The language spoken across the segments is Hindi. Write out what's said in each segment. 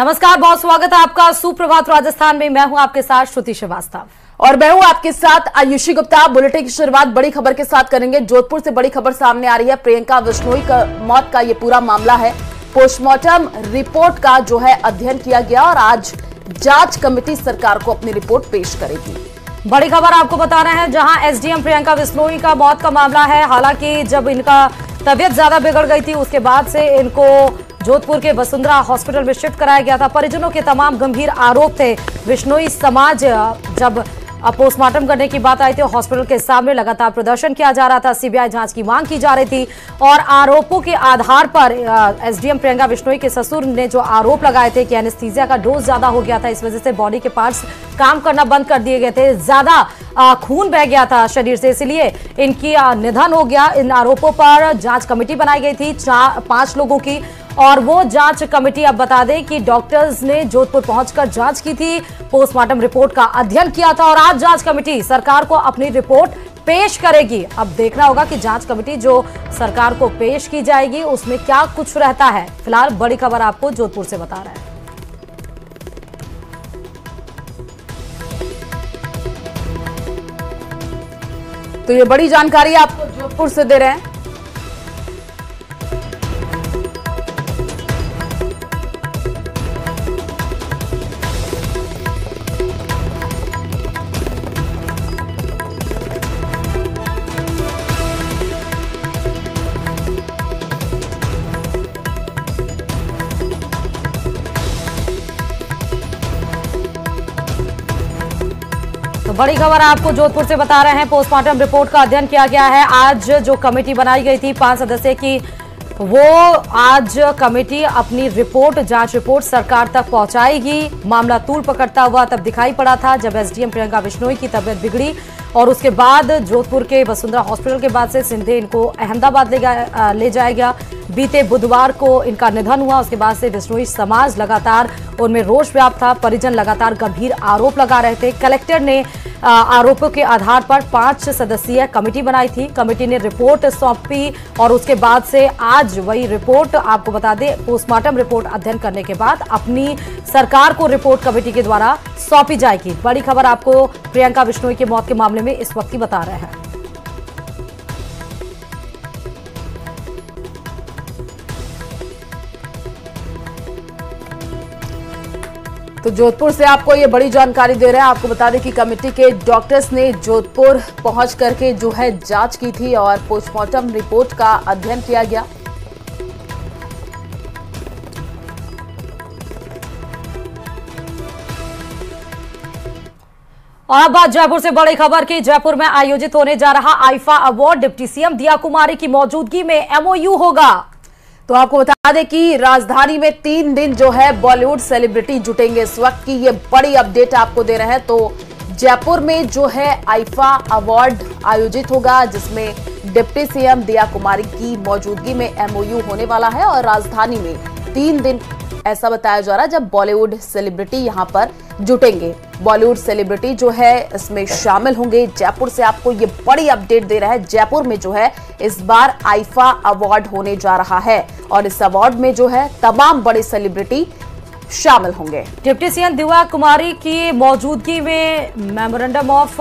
नमस्कार, बहुत स्वागत है आपका सुप्रभात राजस्थान में। मैं हूँ आपके साथ श्रुति श्रीवास्तव। और मैं हूँ आपके साथ आयुषी गुप्ता। बुलेटिन की शुरुआत बड़ी खबर के साथ करेंगे। जोधपुर से बड़ी खबर सामने आ रही है। प्रियंका बिश्नोई का मौत का ये पूरा मामला है। पोस्टमार्टम रिपोर्ट का जो है अध्ययन किया गया और आज जाँच कमेटी सरकार को अपनी रिपोर्ट पेश करेगी। बड़ी खबर आपको बता रहे हैं, जहाँ एसडीएम प्रियंका बिश्नोई का मौत का मामला है। हालाँकि जब इनका तबियत ज़्यादा बिगड़ गई थी, उसके बाद से इनको जोधपुर के वसुंधरा हॉस्पिटल में शिफ्ट कराया गया था। परिजनों के तमाम गंभीर आरोप थे। विश्नोई समाज, जब पोस्टमार्टम करने की बात आई थी, हॉस्पिटल के सामने लगातार प्रदर्शन किया जा रहा था। सीबीआई जाँच की मांग की जा रही थी और आरोपों के आधार पर एसडीएम प्रियंका बिश्नोई के ससुर ने जो आरोप लगाए थे कि एनेस्थीजिया का डोज ज़्यादा हो गया था, इस वजह से बॉडी के पार्ट्स काम करना बंद कर दिए गए थे। ज़्यादा खून बह गया था शरीर से, इसलिए इनकी निधन हो गया। इन आरोपों पर जाँच कमेटी बनाई गई थी, चार, पाँच लोगों की। और वो जाँच कमेटी, अब बता दें कि डॉक्टर्स ने जोधपुर पहुंचकर जाँच की थी, पोस्टमार्टम रिपोर्ट का अध्ययन किया था, और आज जाँच कमेटी सरकार को अपनी रिपोर्ट पेश करेगी। अब देखना होगा कि जाँच कमेटी जो सरकार को पेश की जाएगी, उसमें क्या कुछ रहता है। फ़िलहाल बड़ी खबर आपको जोधपुर से बता रहा है। तो ये बड़ी जानकारी आपको जोधपुर से दे रहे हैं। बड़ी खबर आपको जोधपुर से बता रहे हैं। पोस्टमार्टम रिपोर्ट का अध्ययन किया गया है। आज जो कमेटी बनाई गई थी पाँच सदस्य की वो आज कमेटी अपनी रिपोर्ट जाँच रिपोर्ट सरकार तक पहुंचाएगी। मामला तूल पकड़ता हुआ तब दिखाई पड़ा था जब एसडीएम प्रियंका बिश्नोई की तबियत बिगड़ी और उसके बाद जोधपुर के वसुंधरा हॉस्पिटल के बाद से सिंधे इनको अहमदाबाद ले, ले जाया गया। बीते बुधवार को इनका निधन हुआ, उसके बाद से बिश्नोई समाज लगातार उनमें रोष व्याप्त था, परिजन लगातार गंभीर आरोप लगा रहे थे। कलेक्टर ने आरोपों के आधार पर पाँच सदस्यीय कमेटी बनाई थी। कमेटी ने रिपोर्ट सौंपी और उसके बाद से आज वही रिपोर्ट आपको बता दें। पोस्टमार्टम रिपोर्ट अध्ययन करने के बाद अपनी सरकार को रिपोर्ट कमेटी के द्वारा सौंपी जाएगी। बड़ी खबर आपको प्रियंका बिश्नोई की मौत के मामले में इस वक्त ही बता रहे हैं। तो जोधपुर से आपको ये बड़ी जानकारी दे रहे हैं। आपको बता दें कि कमेटी के डॉक्टर्स ने जोधपुर पहुँच करके जो है जाँच की थी और पोस्टमार्टम रिपोर्ट का अध्ययन किया गया। और अब बात जयपुर से बड़ी खबर की। जयपुर में आयोजित होने जा रहा आईफा अवार्ड। डिप्टी सीएम दिया कुमारी की मौजूदगी में एमओयू होगा। तो आपको बता दें कि राजधानी में तीन दिन जो है बॉलीवुड सेलिब्रिटी जुटेंगे इस वक्त की ये बड़ी अपडेट आपको दे रहे हैं। तो जयपुर में जो है आईफा अवार्ड आयोजित होगा, जिसमें डिप्टी सीएम दिया कुमारी की मौजूदगी में एमओयू होने वाला है और राजधानी में तीन दिन ऐसा बताया जा रहा है जब बॉलीवुड सेलिब्रिटी यहाँ पर जुटेंगे। बॉलीवुड सेलिब्रिटी जो है, इसमें शामिल होंगे। जयपुर से आपको ये बड़ी अपडेट दे रहा है। जयपुर में जो है, इस बार आईफा अवार्ड होने जा रहा है और इस अवार्ड में जो है, तमाम बड़े सेलिब्रिटी शामिल होंगे। डिप्टी सीएम दिवा कुमारी की मौजूदगी में मेमोरेंडम ऑफ़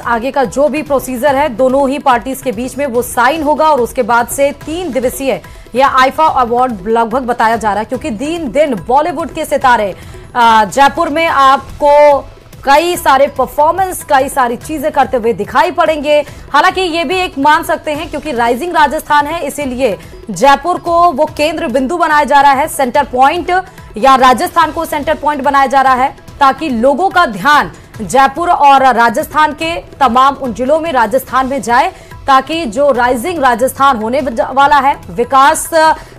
आगे का जो भी प्रोसीजर है, दोनों ही पार्टीज़ के बीच में वो साइन होगा और उसके बाद से तीन दिवसीय यह आईफा अवार्ड लगभग बताया जा रहा है, क्योंकि दिन दिन बॉलीवुड के सितारे जयपुर में आपको कई सारे परफॉर्मेंस कई सारी चीज़ें करते हुए दिखाई पड़ेंगे। हालाँकि ये भी एक मान सकते हैं, क्योंकि राइजिंग राजस्थान है, इसीलिए जयपुर को वो केंद्र बिंदु बनाया जा रहा है सेंटर पॉइंट या राजस्थान को सेंटर पॉइंट बनाया जा रहा है, ताकि लोगों का ध्यान जयपुर और राजस्थान के तमाम उन जिलों में राजस्थान में जाए ताकि जो राइजिंग राजस्थान होने वाला है, विकास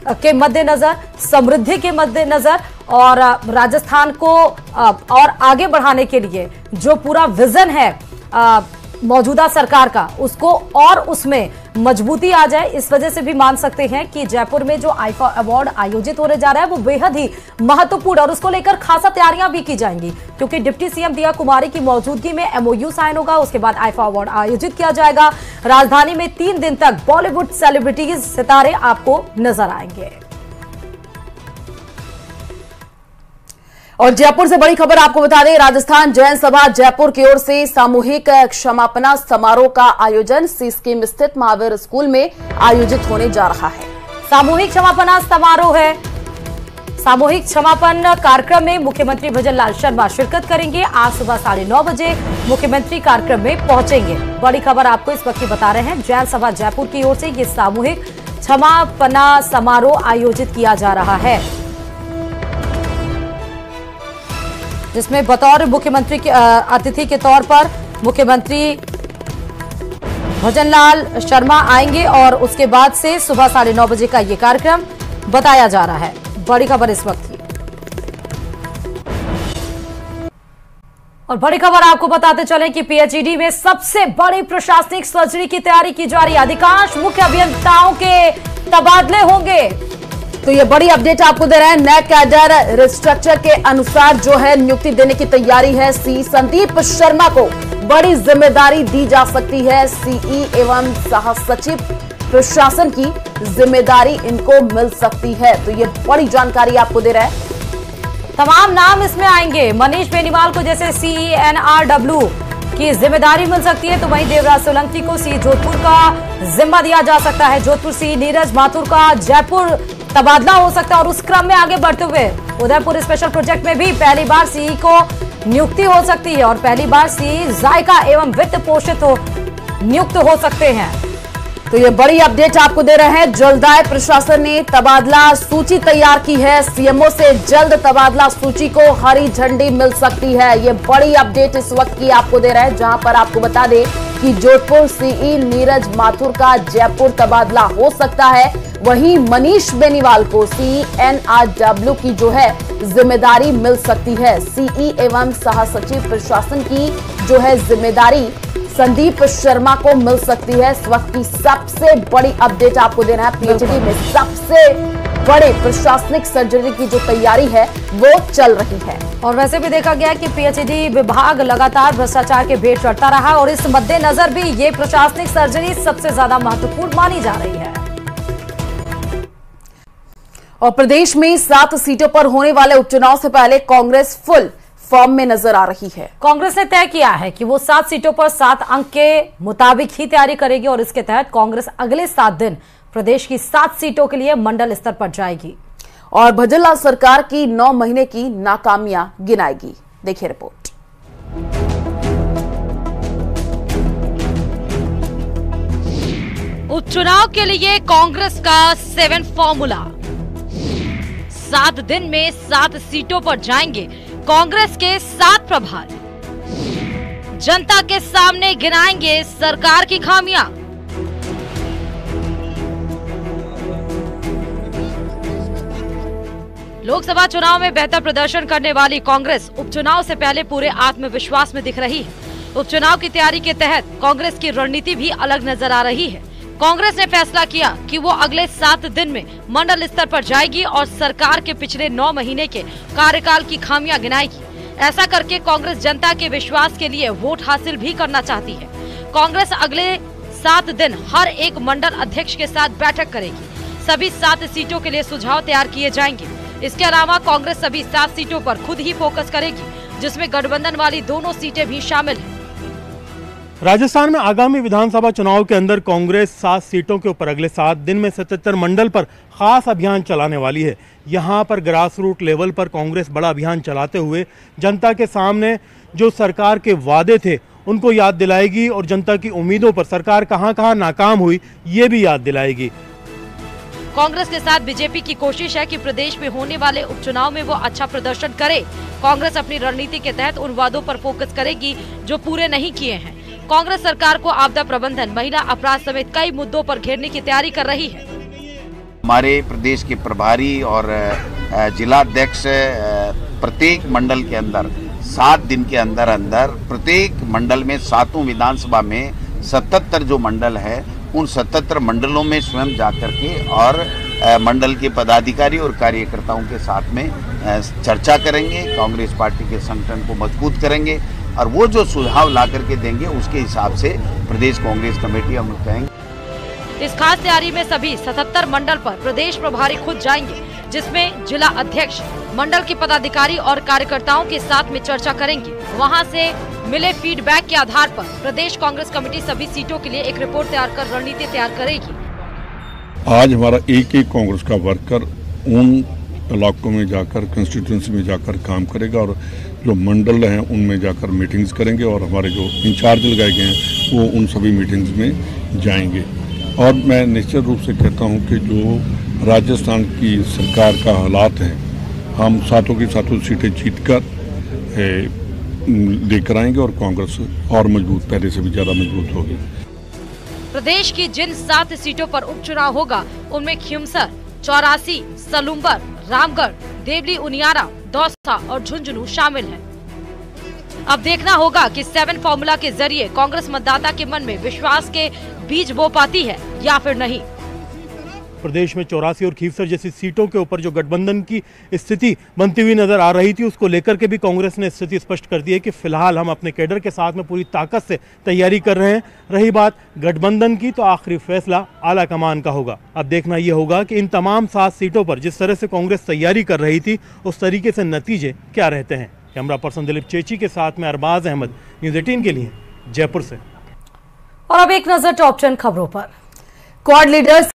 के मद्देनजर, समृद्धि के मद्देनजर और राजस्थान को और आगे बढ़ाने के लिए जो पूरा विजन है मौजूदा सरकार का, उसको और उसमें मजबूती आ जाए, इस वजह से भी मान सकते हैं कि जयपुर में जो आईफा अवार्ड आयोजित होने जा रहा है, वो बेहद ही महत्वपूर्ण और उसको लेकर खासा तैयारियाँ भी की जाएँगी। क्योंकि डिप्टी सीएम दिया कुमारी की मौजूदगी में एमओयू साइन होगा, उसके बाद आईफा अवार्ड आयोजित किया जाएगा। राजधानी में तीन दिन तक बॉलीवुड सेलिब्रिटीज सितारे आपको नज़र आएँगे। और जयपुर से बड़ी खबर आपको बता दें, राजस्थान जैन सभा जयपुर की ओर से सामूहिक क्षमापना समारोह का आयोजन सीस्कीम स्थित महावीर स्कूल में आयोजित होने जा रहा है। सामूहिक क्षमापना समारोह है। सामूहिक क्षमापन कार्यक्रम में मुख्यमंत्री भजन लाल शर्मा शिरकत करेंगे। आज सुबह साढ़े नौ बजे मुख्यमंत्री कार्यक्रम में पहुँचेंगे। बड़ी खबर आपको इस वक्त की बता रहे हैं। जैन सभा जयपुर की ओर से ये सामूहिक क्षमापना समारोह आयोजित किया जा रहा है। जिसमें बतौर मुख्यमंत्री के अतिथि के तौर पर मुख्यमंत्री भजनलाल शर्मा आएँगे और उसके बाद से सुबह साढ़े नौ बजे का ये कार्यक्रम बताया जा रहा है। बड़ी खबर इस वक्त की। और बड़ी खबर आपको बताते चलें कि पीएचईडी में सबसे बड़ी प्रशासनिक सर्जरी की तैयारी की जा रही है। अधिकांश मुख्य अभियंताओं के तबादले होंगे। तो ये बड़ी अपडेट आपको दे रहे हैं। नए कैडर रिस्ट्रक्चर के अनुसार जो है नियुक्ति देने की तैयारी है। सी संदीप शर्मा को बड़ी ज़िम्मेदारी दी जा सकती है। सीई एवं सह सचिव प्रशासन की ज़िम्मेदारी इनको मिल सकती है। तो ये बड़ी जानकारी आपको दे रहा है। तमाम नाम इसमें आएँगे। मनीष बेनीवाल को जैसे सीई एन आर डब्ल्यू की ज़िम्मेदारी मिल सकती है तो वहीं देवराज सोलंकी को सी जोधपुर का जिम्मा दिया जा सकता है। जोधपुर सी नीरज माथुर का जयपुर तबादला हो सकता है और उस क्रम में आगे बढ़ते हुए उदयपुर स्पेशल प्रोजेक्ट में भी पहली बार सीई को नियुक्ति हो सकती है और पहली बार सीई जायका एवं वित्त पोषित हो नियुक्त हो सकते हैं। तो ये बड़ी अपडेट आपको दे रहे हैं। जल्दाय प्रशासन ने तबादला सूची तैयार की है। सीएमओ से जल्द तबादला सूची को हरी झंडी मिल सकती है। ये बड़ी अपडेट इस वक्त की आपको दे रहे हैं, जहाँ पर आपको बता दें कि जोधपुर सीई नीरज माथुर का जयपुर तबादला हो सकता है। वहीं मनीष बेनीवाल को सीई एनआरडब्ल्यू की जो है ज़िम्मेदारी मिल सकती है। सीई एवं सह सचिव प्रशासन की जो है ज़िम्मेदारी संदीप शर्मा को मिल सकती है। इस वक्त की सबसे बड़ी अपडेट आपको देना है। पीएचडी में सबसे बड़े प्रशासनिक सर्जरी की जो तैयारी है वो चल रही है। और वैसे भी देखा गया कि पीएचडी विभाग लगातार भ्रष्टाचार के भेंट चढ़ता रहा और इस मद्देनजर भी ये प्रशासनिक सर्जरी सबसे ज़्यादा महत्वपूर्ण मानी जा रही है। और प्रदेश में सात सीटों पर होने वाले उपचुनाव से पहले कांग्रेस फुल फॉर्म में नज़र आ रही है। कांग्रेस ने तय किया है कि वो सात सीटों पर सात अंक के मुताबिक ही तैयारी करेगी और इसके तहत कांग्रेस अगले सात दिन प्रदेश की सात सीटों के लिए मंडल स्तर पर जाएगी और भजनलाल सरकार की नौ महीने की नाकामियाँ गिनाएगी। देखिए रिपोर्ट। उपचुनाव के लिए कांग्रेस का सेवन फॉर्मूला। सात दिन में सात सीटों पर जाएँगे कांग्रेस के सात प्रभार। जनता के सामने गिनाएँगे सरकार की खामियाँ। लोकसभा चुनाव में बेहतर प्रदर्शन करने वाली कांग्रेस उपचुनाव से पहले पूरे आत्मविश्वास में दिख रही है। उपचुनाव की तैयारी के तहत कांग्रेस की रणनीति भी अलग नज़र आ रही है। कांग्रेस ने फैसला किया कि वो अगले सात दिन में मंडल स्तर पर जाएगी और सरकार के पिछले नौ महीने के कार्यकाल की खामियाँ गिनाएगी। ऐसा करके कांग्रेस जनता के विश्वास के लिए वोट हासिल भी करना चाहती है। कांग्रेस अगले सात दिन हर एक मंडल अध्यक्ष के साथ बैठक करेगी। सभी सात सीटों के लिए सुझाव तैयार किए जाएँगे। इसके अलावा कांग्रेस सभी सात सीटों पर खुद ही फोकस करेगी, जिसमें गठबंधन वाली दोनों सीटें भी शामिल हैं। राजस्थान में आगामी विधानसभा चुनाव के अंदर कांग्रेस सात सीटों के ऊपर अगले सात दिन में सतहत्तर मंडल पर खास अभियान चलाने वाली है। यहाँ पर ग्रास रूट लेवल पर कांग्रेस बड़ा अभियान चलाते हुए जनता के सामने जो सरकार के वादे थे, उनको याद दिलाएगी और जनता की उम्मीदों पर सरकार कहाँ कहाँ नाकाम हुई, ये भी याद दिलाएगी। कांग्रेस के साथ बीजेपी की कोशिश है कि प्रदेश में होने वाले उपचुनाव में वो अच्छा प्रदर्शन करे। कांग्रेस अपनी रणनीति के तहत उन वादों पर फोकस करेगी जो पूरे नहीं किए हैं। कांग्रेस सरकार को आपदा प्रबंधन, महिला अपराध समेत कई मुद्दों पर घेरने की तैयारी कर रही है। हमारे प्रदेश के प्रभारी और जिलाध्यक्ष प्रत्येक मंडल के अंदर, सात दिन के अंदर अंदर प्रत्येक मंडल में सातों विधानसभा में सतहत्तर जो मंडल है उन सतहत्तर मंडलों में स्वयं जाकर के और मंडल के पदाधिकारी और कार्यकर्ताओं के साथ में चर्चा करेंगे, कांग्रेस पार्टी के संगठन को मज़बूत करेंगे और वो जो सुझाव ला करके देंगे उसके हिसाब से प्रदेश कांग्रेस कमेटी हम कहेंगे इस खास तैयारी में सभी 77 मंडल पर प्रदेश प्रभारी खुद जाएँगे। जिसमें जिला अध्यक्ष, मंडल के पदाधिकारी और कार्यकर्ताओं के साथ में चर्चा करेंगे। वहाँ से मिले फीडबैक के आधार पर प्रदेश कांग्रेस कमेटी सभी सीटों के लिए एक रिपोर्ट तैयार कर, रणनीति तैयार करेगी। आज हमारा एक एक कांग्रेस का वर्कर उन इलाकों में जाकर कंस्टिट्यूंसी में जाकर काम करेगा और जो मंडल हैं, उनमें जाकर मीटिंग्स करेंगे और हमारे जो इंचार्ज लगाए गए हैं, वो उन सभी मीटिंग्स में जाएँगे। और मैं निश्चित रूप से कहता हूँ कि जो राजस्थान की सरकार का हालात है। हम सातों की सातों सीटें जीत कर लेकर आएँगे और कांग्रेस और मज़बूत, पहले से भी ज़्यादा मज़बूत होगी। प्रदेश की जिन सात सीटों पर उपचुनाव होगा, उनमें खिमसर, चौरासी, सलूम्बर, रामगढ़, देवली, उनियारा, दौसा और झुंझुनू शामिल हैं। अब देखना होगा कि सेवन फॉर्मूला के ज़रिए कांग्रेस मतदाता के मन में विश्वास के बीज बो पाती है या फिर नहीं। प्रदेश में चौरासी और खीवसर जैसी सीटों के ऊपर जो गठबंधन की स्थिति बनती हुई नज़र आ रही थी, उसको लेकर के भी कांग्रेस ने स्थिति स्पष्ट कर दी है कि फ़िलहाल हम अपने कैडर के साथ में पूरी ताकत से तैयारी कर रहे हैं। रही बात गठबंधन की तो आखिरी फैसला आला कमान का होगा। अब देखना यह होगा कि इन तमाम सात सीटों पर जिस तरह से कांग्रेस तैयारी कर रही थी, उस तरीके से नतीजे क्या रहते हैं। कैमरा पर्सन दिलीप चेची के साथ में अरबाज अहमद, न्यूज़ एटीन के लिए जयपुर से। और अब एक नज़र टॉप टेन खबरों पर। Quad leaders